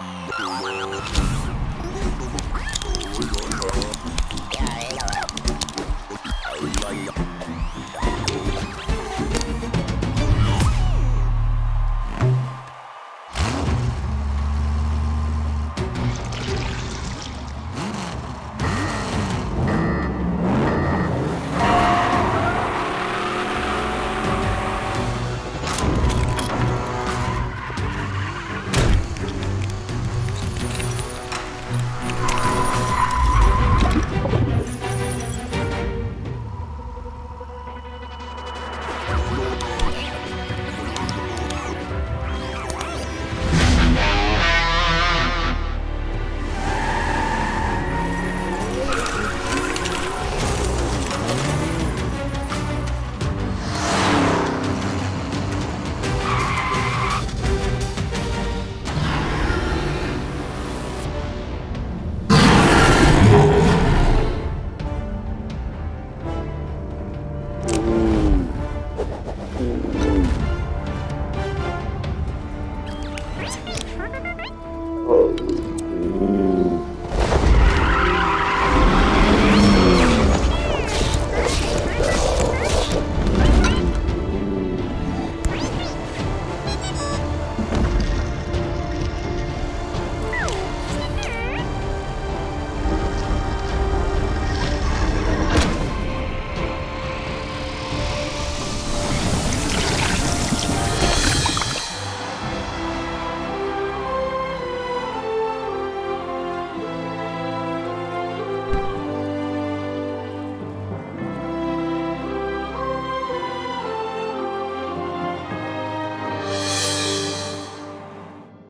Oh, my God.